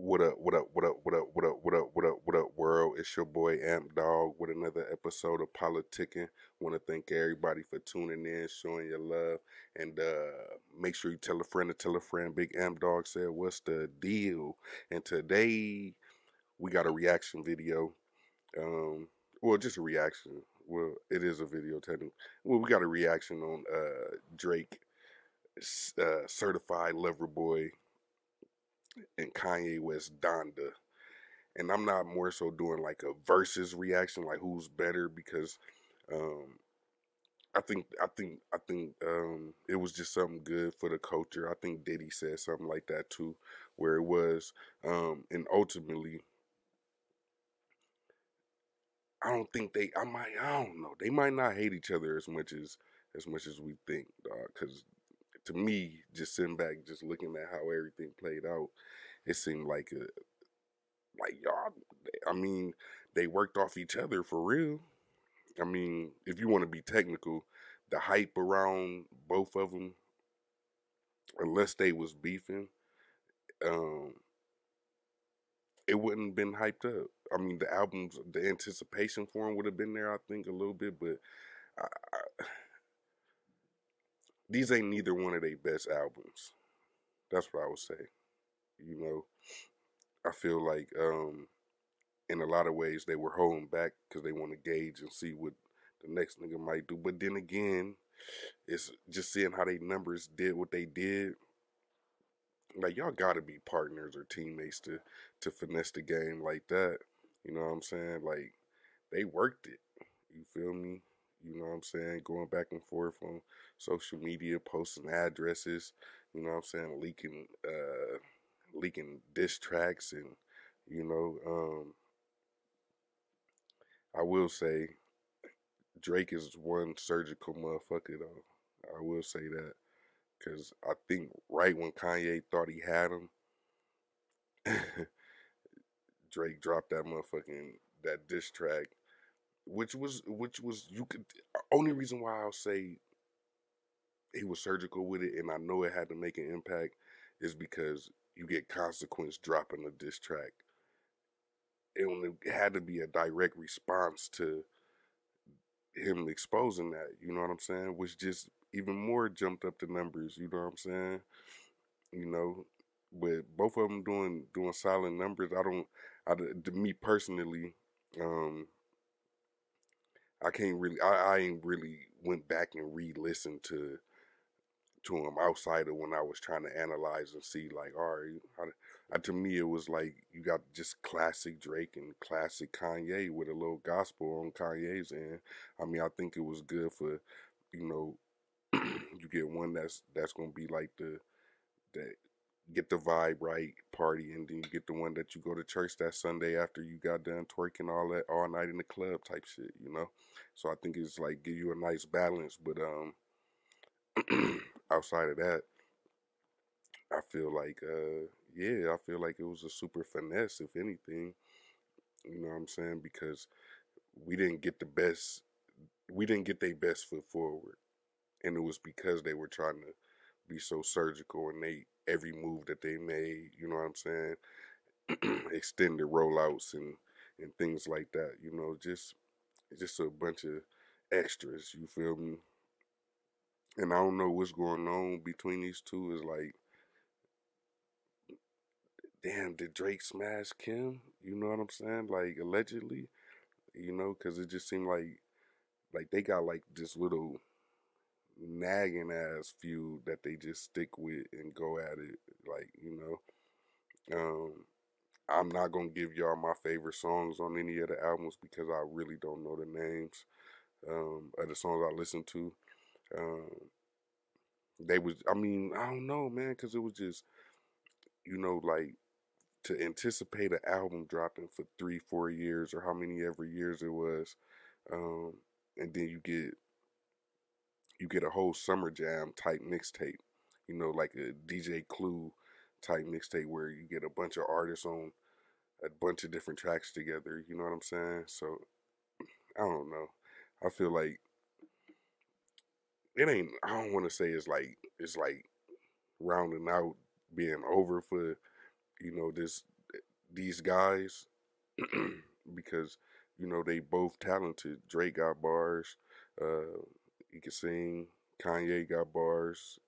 What up, what up, what up, what up, what up, what up, what up, what up, world? It's your boy Amp Dog with another episode of Politickin. Want to thank everybody for tuning in, showing your love, and uh, make sure you tell a friend to tell a friend. Big Amp Dog said, What's the deal? And today we got a reaction video. Um, well, just a reaction. Well, it is a video, technically. Well, we got a reaction on uh, Drake, uh, Certified Lover Boy and Kanye West Donda. And I'm not more so doing like a versus reaction, like who's better, because um, I think I think I think um, it was just something good for the culture. I think Diddy said something like that too, where it was, um, and ultimately, I don't think they. I might. I don't know. They might not hate each other as much as as much as we think, dog. because to me, just sitting back, just looking at how everything played out, it seemed like a, like y'all. I mean, they worked off each other for real. I mean, if you want to be technical, the hype around both of them, unless they was beefing, um, it wouldn't have been hyped up. I mean, the albums, the anticipation for them would have been there, I think, a little bit, but I, I, these ain't neither one of their best albums. That's what I would say. You know, I feel like um, in a lot of ways they were holding back because they want to gauge and see what the next nigga might do. But then again, it's just seeing how they numbers did what they did. Like y'all gotta be partners or teammates to to finesse the game like that. You know what I'm saying? Like they worked it. You feel me? You know what I'm saying? Going back and forth on social media, posting addresses, you know what I'm saying, leaking uh leaking diss tracks and you know, um I will say Drake is one surgical motherfucker though. I will say that. Cause I think right when Kanye thought he had him, Drake dropped that motherfucking that diss track which was which was you could only reason why I'll say he was surgical with it, and I know it had to make an impact, is because you get consequence dropping a diss track. It only had to be a direct response to him exposing that. You know what I'm saying? Which just even more jumped up the numbers. You know what I'm saying? You know, but both of them doing doing solid numbers. I don't. I to me personally, um, I can't really. I, I ain't really went back and re-listened to to him outside of when I was trying to analyze and see like, all right, how, to me it was like you got just classic Drake and classic Kanye with a little gospel on Kanye's end. I mean, I think it was good for, you know, you get one that's that's gonna be like the that get the vibe right, party, and then you get the one that you go to church that Sunday after you got done twerking all that all night in the club type shit, you know. So I think it's like give you a nice balance, but um, outside of that, I feel like uh, yeah, I feel like it was a super finesse, if anything. You know what I'm saying? Because we didn't get the best, we didn't get their best foot forward, and it was because they were trying to be so surgical and they every move that they made, you know what I'm saying? Extended rollouts and and things like that, you know, just just a bunch of extras, you feel me? And I don't know what's going on between these two is like damn, did Drake smash Kim? You know what I'm saying? Like allegedly, you know, cuz it just seemed like like they got like this little nagging ass feud that they just stick with and go at it. Like, you know. Um, I'm not gonna give y'all my favorite songs on any of the albums because I really don't know the names um, of the songs I listen to. Um, they was, I mean, I don't know, man, because it was just, you know, like to anticipate an album dropping for three, four years or how many ever years it was, um, and then you get you get a whole summer jam type mixtape, you know, like a DJ Clue type mixtape where you get a bunch of artists on a bunch of different tracks together. You know what I'm saying? So I don't know. I feel like it ain't. I don't want to say it's like it's like rounding out being over for you know this these guys because you know they both talented. Drake got bars. Uh, he can sing. Kanye got bars.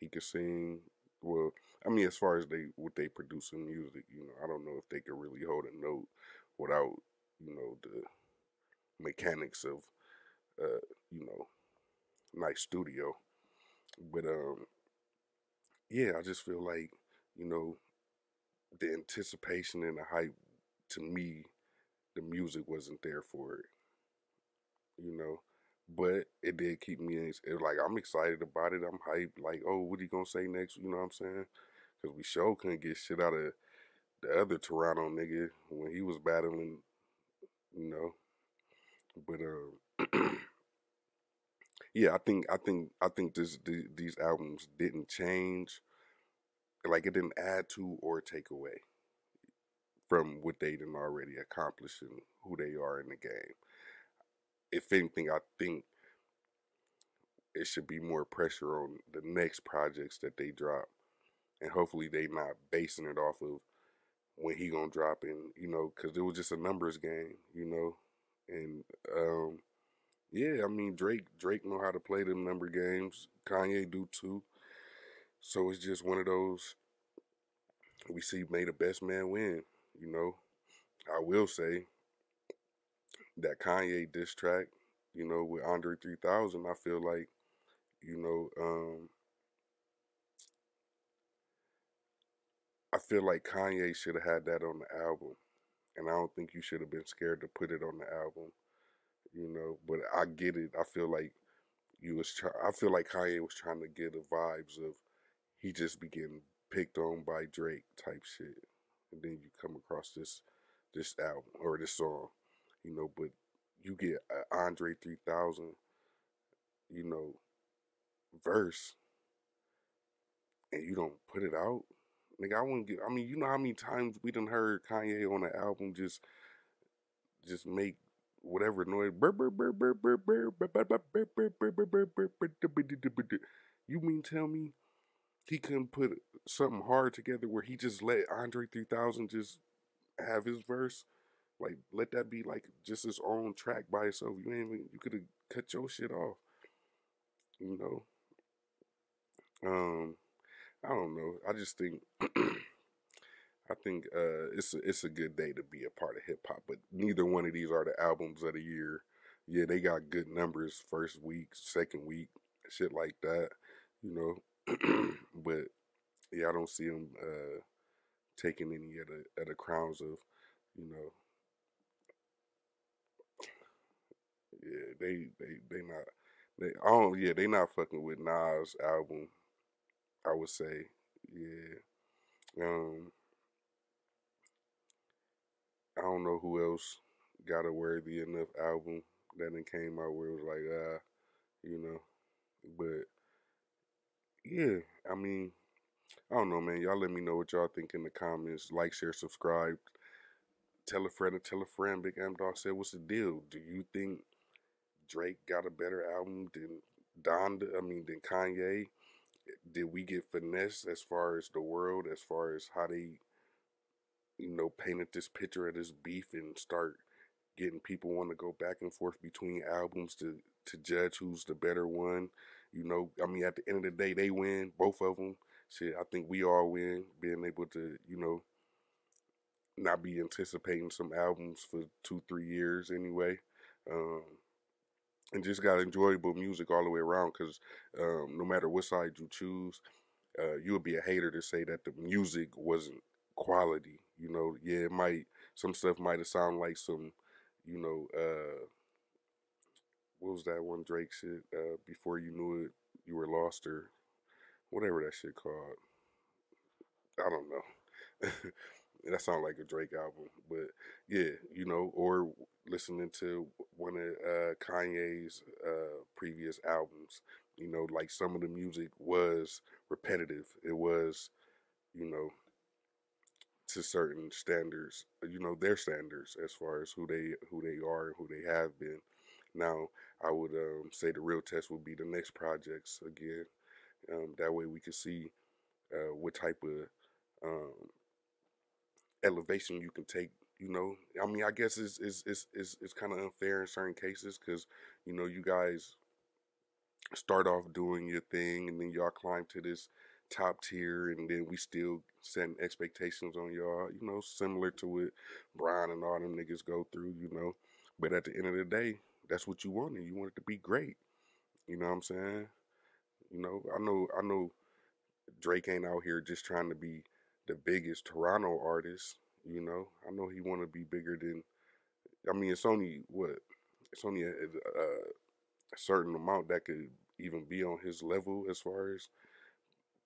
He can sing. Well, I mean, as far as they what they produce in music, you know, I don't know if they could really hold a note without you know the mechanics of uh, you know nice studio. But um, yeah, I just feel like you know the anticipation and the hype to me, the music wasn't there for it. You know, but it did keep me in. It, like I'm excited about it. I'm hyped. Like, oh, what are you gonna say next? You know what I'm saying? Because we sure couldn't get shit out of the other Toronto nigga when he was battling. You know, but um. yeah, I think I think I think this the, these albums didn't change, like it didn't add to or take away from what they didn't already accomplish and who they are in the game. If anything, I think it should be more pressure on the next projects that they drop, and hopefully they not basing it off of when he gonna drop in, you know, because it was just a numbers game, you know, and um, yeah, I mean Drake Drake know how to play them number games. Kanye do too. So it's just one of those we see may the best man win, you know. I will say that Kanye diss track, you know, with Andre 3000, I feel like, you know, um I feel like Kanye should have had that on the album. And I don't think you should have been scared to put it on the album you know. But I get it. I feel like you was try- I feel like Kanye was trying to get the vibes of he just be getting picked on by Drake type shit, and then you come across this this album or this song, you know. But you get Andre three thousand, you know, verse, and you don't put it out. Nigga, I wouldn't get. I mean, you know how many times we done heard Kanye on the album just just make whatever noise. You mean tell me he couldn't put something hard together where he just let Andre 3000 just have his verse? Like, let that be like just his own track by itself. You ain't even, you could have cut your shit off. You know? Um, I don't know. I just think I think uh, it's a, it's a good day to be a part of hip hop, but neither one of these are the albums of the year. Yeah, they got good numbers first week, second week, shit like that, you know. but yeah, I don't see them uh, taking any of the of the crowns of, you know. Yeah, they they they not they oh yeah they not fucking with Nas album. I would say yeah. Um, I don't know who else got a worthy enough album that then came out where it was like, ah, uh, you know. But yeah, I mean, I don't know, man. Y'all let me know what y'all think in the comments. Like, share, subscribe. Tell a friend and tell a friend. Big M Dog said, "What's the deal? Do you think Drake got a better album than Donda? I mean, than Kanye? Did we get finesse as far as the world, as far as how they you know, painted this picture of this beef and start getting people want to go back and forth between albums to to judge who's the better one. You know, I mean, at the end of the day, they win, both of them. Shit, I think we all win, being able to, you know, not be anticipating some albums for two, three years anyway. Um, and just got enjoyable music all the way around because um, no matter what side you choose, uh, you would be a hater to say that the music wasn't quality. You know, yeah, it might some stuff might have sound like some, you know, uh what was that one Drake shit? Uh before you knew it, you were lost or whatever that shit called. I don't know. that sounds like a Drake album, but yeah, you know, or listening to one of uh, Kanye's uh, previous albums. You know, like some of the music was repetitive. It was, you know, to certain standards, you know, their standards as far as who they who they are and who they have been. Now, I would um, say the real test would be the next projects again. Um, that way, we can see uh, what type of um, elevation you can take. You know, I mean, I guess it's it's it's it's, it's kind of unfair in certain cases because you know you guys start off doing your thing and then y'all climb to this top tier and then we still setting expectations on y'all, you know, similar to what Brian and all them niggas go through, you know. But at the end of the day, that's what you wanted. You wanted to be great. You know what I'm saying? You know, I know I know Drake ain't out here just trying to be the biggest Toronto artist, you know. I know he want to be bigger than I mean, it's only what it's only a, a, a certain amount that could even be on his level as far as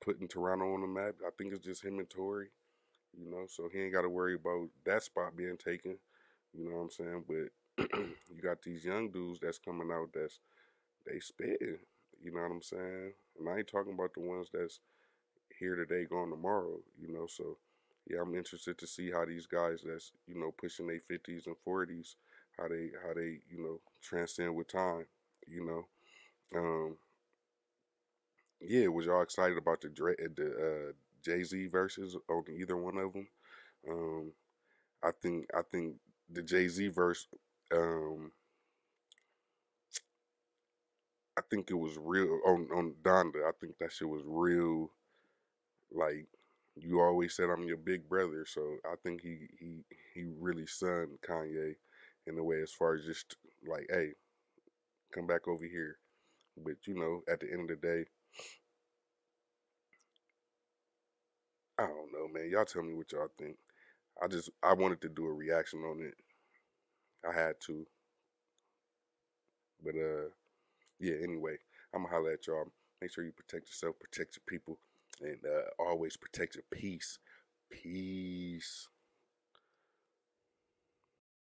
putting Toronto on the map. I think it's just him and Tory, you know, so he ain't got to worry about that spot being taken. You know what I'm saying? But you got these young dudes that's coming out that's they spitting. You know what I'm saying? And I ain't talking about the ones that's here today, gone tomorrow. You know, so yeah, I'm interested to see how these guys that's you know pushing their 50s and 40s, how they how they you know transcend with time. You know, um, yeah, was y'all excited about the the uh, Jay Z verses on either one of them? Um, I think I think the Jay Z verse. Um, I think it was real on on Donda. I think that shit was real. Like you always said, I'm your big brother, so I think he he he really sunned Kanye in a way as far as just like, hey, come back over here. But you know, at the end of the day, I don't know, man. Y'all tell me what y'all think. I just I wanted to do a reaction on it. I had to. But uh yeah, anyway, I'm gonna holler at y'all. Make sure you protect yourself, protect your people, and uh, always protect your peace. Peace.